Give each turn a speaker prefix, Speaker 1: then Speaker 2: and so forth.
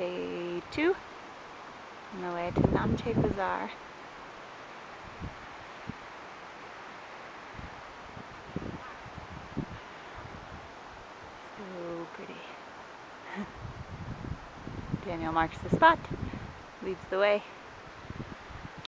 Speaker 1: Day two on the way to Namche Bazaar. So pretty. Daniel marks the spot, leads the way.